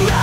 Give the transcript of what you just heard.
yeah